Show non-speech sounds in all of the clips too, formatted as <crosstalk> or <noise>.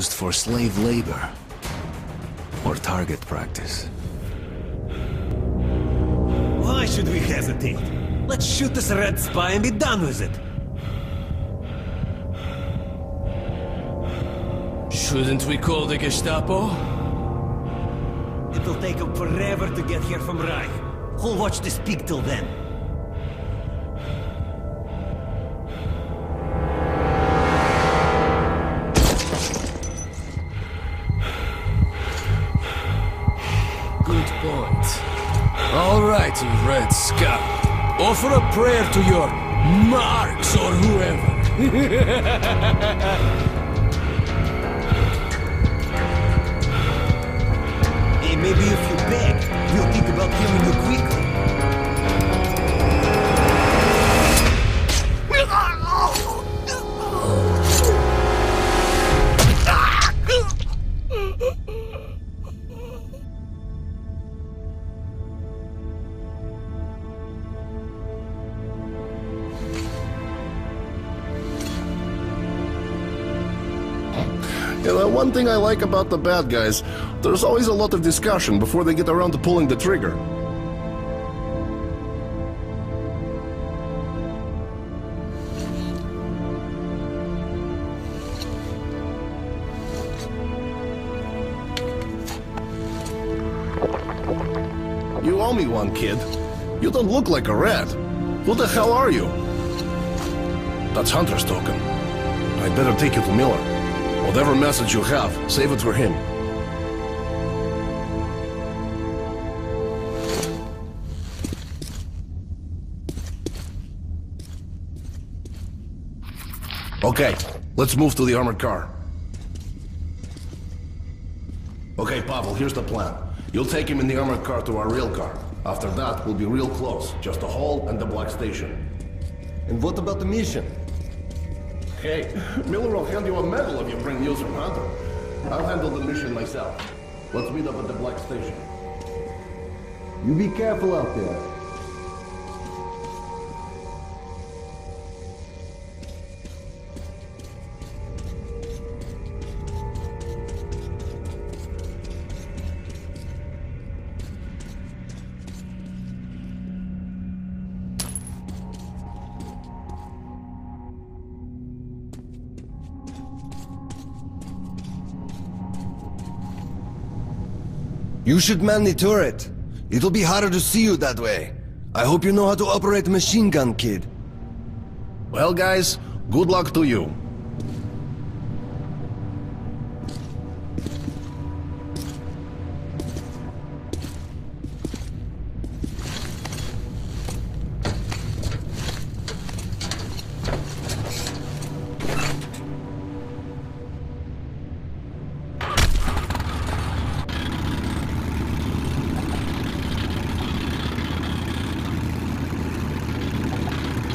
used for slave labor or target practice. Why should we hesitate? Let's shoot this red spy and be done with it. Shouldn't we call the Gestapo? It'll take them forever to get here from Reich. Who'll watch this peak till then? Good point. All right, Red Scout. Offer a prayer to your Marx or whoever. <laughs> Hey, maybe if you beg, we'll think about killing you quickly. You know, one thing I like about the bad guys, there's always a lot of discussion before they get around to pulling the trigger. You owe me one, kid. You don't look like a rat. Who the hell are you? That's Hunter's token. I'd better take you to Miller. Whatever message you have, save it for him. Okay, let's move to the armored car. Okay, Pavel, here's the plan. You'll take him in the armored car to our real car. After that, we'll be real close. Just a hall and the black station. And what about the mission? Hey, Miller will hand you a medal if you bring news from Hunter. I'll handle the mission myself. Let's meet up at the Black Station. You be careful out there. You should man the turret. It'll be harder to see you that way. I hope you know how to operate machine gun, kid. Well, guys, good luck to you.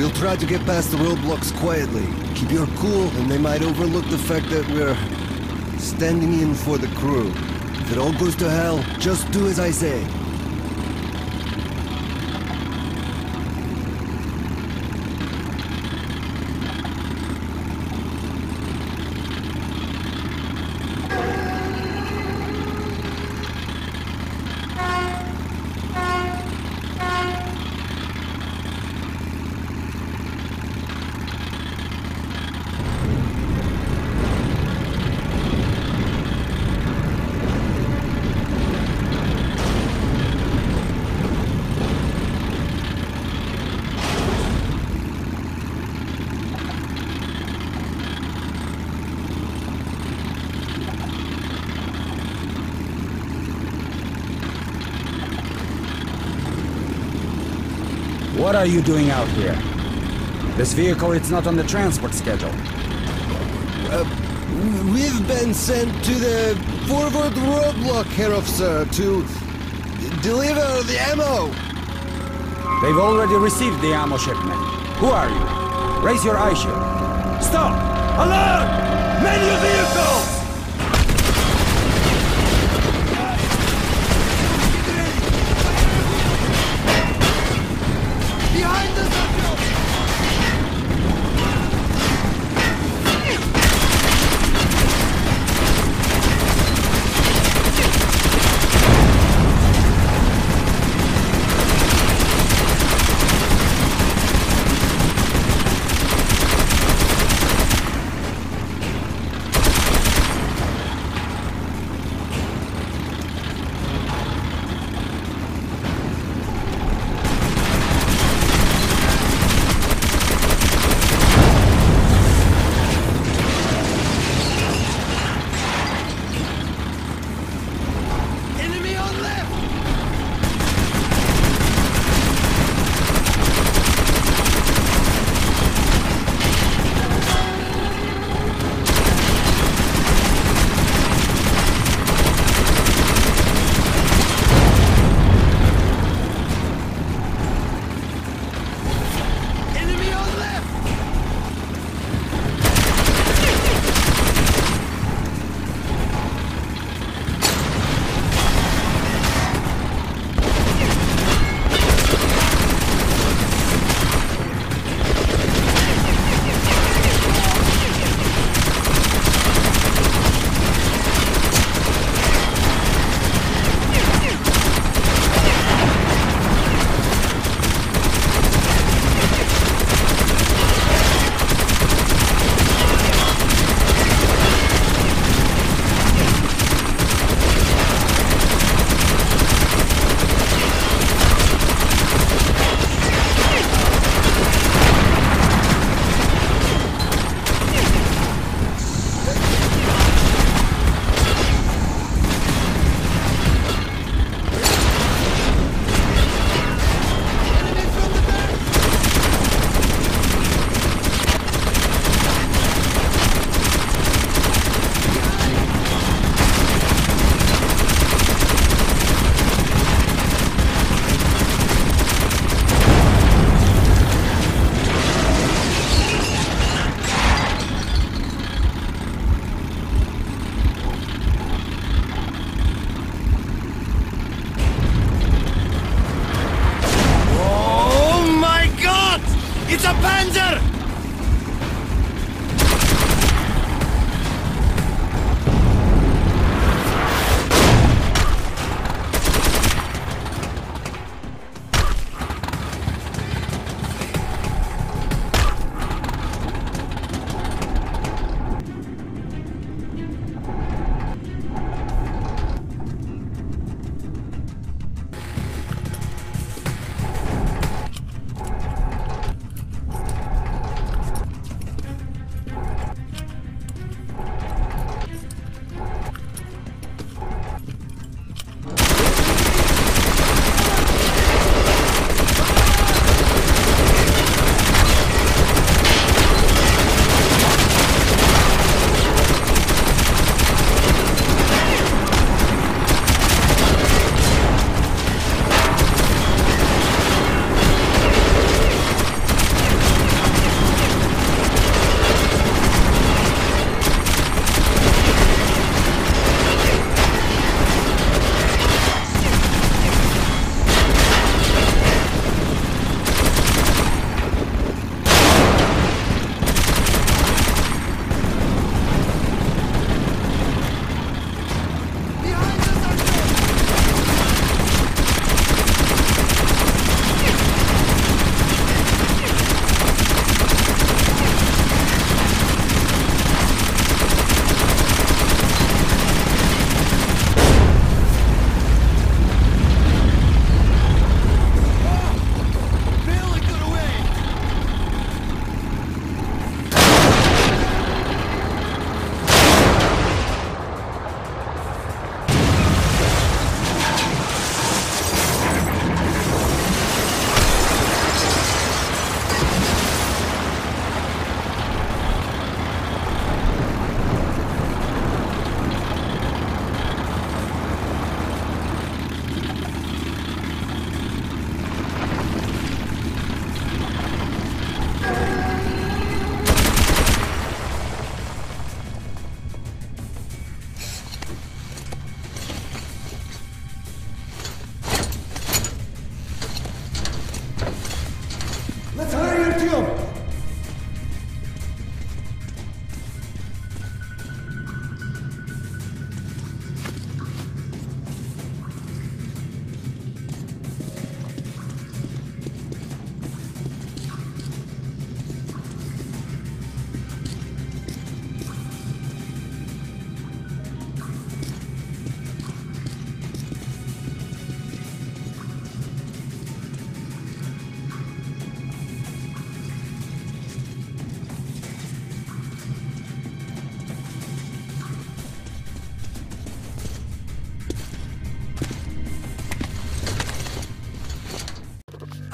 We'll try to get past the roadblocks quietly. Keep your cool, and they might overlook the fact that we're standing in for the crew. If it all goes to hell, just do as I say. What are you doing out here? This vehicle it's not on the transport schedule. Uh, we've been sent to the forward roadblock, Herr Officer, to deliver the ammo. They've already received the ammo shipment. Who are you? Raise your eye shield. Stop! Alert! Menu vehicles!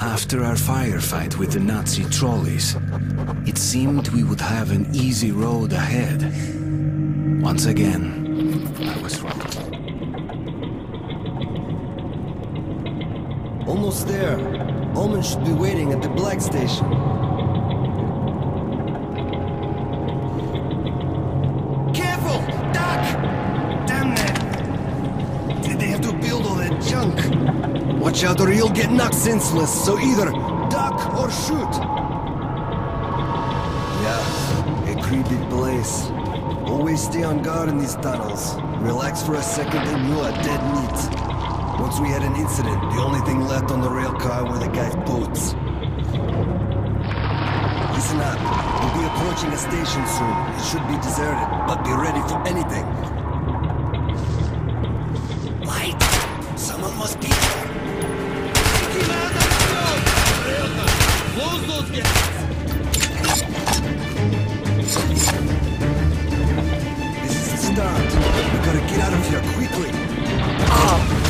After our firefight with the Nazi trolleys, it seemed we would have an easy road ahead. Once again, I was wrong. Almost there. Ulman should be waiting at the Black Station. Watch out or you'll get knocked senseless, so either duck or shoot. Yeah, a creepy place. Always stay on guard in these tunnels. Relax for a second and you are dead meat. Once we had an incident, the only thing left on the rail car were the guy's boots. Listen up. We'll be approaching a station soon. It should be deserted, but be ready for anything. Light! Someone must be there. Take him out of the road! Close those gates! This is the start. We gotta get out of here quickly. Here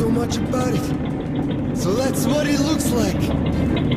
so much about it. So that's what it looks like.